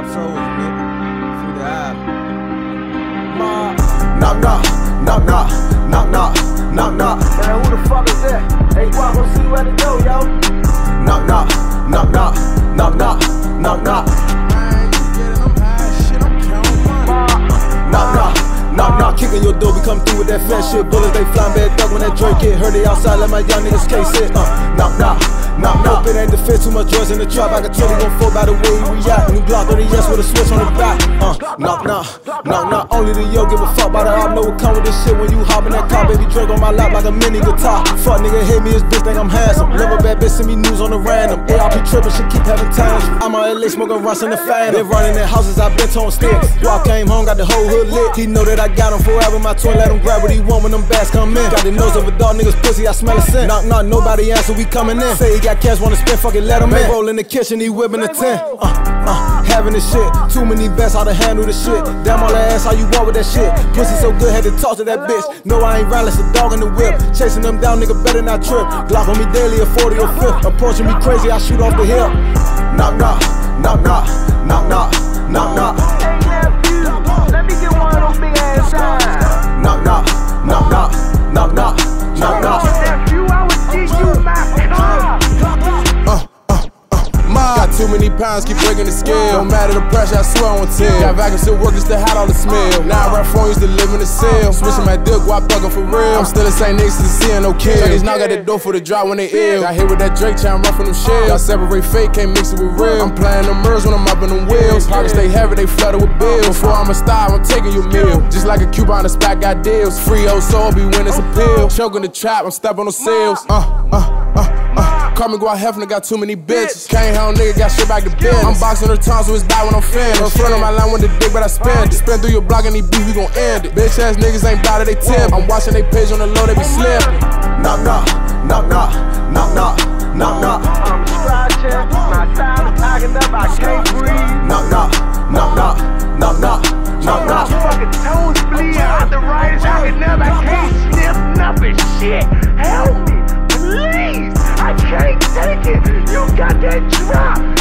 top souls, nigga. Through the eye. Ma. Knock, knock, knock, knock, knock, knock, knock, knock. Man, who the fuck is that? Hey, Guap, go see you at the door, yo. Knock, knock, knock, knock, knock, knock, knock, knock. Man, you get it, I'm high shit, I'm counting money. Knock, knock, knock, knock. Kicking your door, we come through with that fat shit. Bullets, they flying bad dog when that Drake get heard. They outside, let my young niggas can't sit. Uh, knock, knock, knock, knock. It ain't the fit, too much drugs in the trap. I can tell you gon' fall by the way we react. New Glock 30 yes with a switch on the back. Uh, knock, knock, knock, knock. Only the yo give a fuck about the op. Know what come with this shit when you hop in that car. Baby Drake on my lap like a mini guitar. Fuck nigga hate me, his bitch think I'm handsome. Never bad bitch send me news on the random. ARP trippin', shit keep having times. I'm out LA smoking runs in the fan. They running in houses, I been on sticks. Walk came home, got the whole hood lit. He know that I got him forever. My twin let him grab what he want when them bags come in. Got the nose of a dog, niggas pussy, I smell a scent. Knock, knock, nobody answer, we coming in. Say he got cash, wanna spend, fucking let him in. Roll in the kitchen, he whipping the tent. Uh, uh, having the shit. Too many vests, how to handle the shit. Damn all that ass, how you walk with that shit. Pussy so good, had to talk to that bitch. No, I ain't rallies, a dog in the whip. Chasing them down, nigga, better not trip. Glock on me daily, a 40 or 50. Approaching me crazy, I shoot off the hip. Knock, knock, many pounds, keep breaking the scale. Don't matter the pressure, I swear I won't tell. Got vacuum still working, still hot all the smell. Now I rap phone, used to live in the cell. Switching my dick, while thuggin' for real. I'm still the same niggas to seeing no kill. Dragons now got the door for the drop when they ill. Got hit with that Drake, trying rough them shells. Got separate fake, can't mix it with real. I'm playing the murs when I'm up in them wheels. Pockets stay heavy, they flooded with bills. Before I'm a star, I'm taking your meal. Just like a Cuban, the spot got deals. Free old soul, be winning some pills. Choking the trap, I'm stepping on the sales. Uh, uh. Call me go out heaven, I got too many bitches. Can't help nigga, got shit back to business. I'm boxing her tongue, so it's bad when I'm finished. Her front of my line with the dick, but I spend it. Spend through your block and these beef, we gon' end it. Bitch ass niggas ain't bout it, they tip. I'm watching they page on the low, they be slipping. Knock, knock, knock, knock, knock, knock, knock, knock. I'm scratching, my side is packing up, I can't breathe. Knock, knock, knock, knock, knock, knock, knock. Fucking toes bleed out the right, I can never, I can't sniff nothing, shit. get dropped.